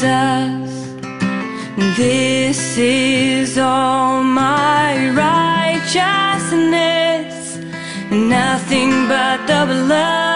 Jesus, this is all my righteousness, nothing but the blood.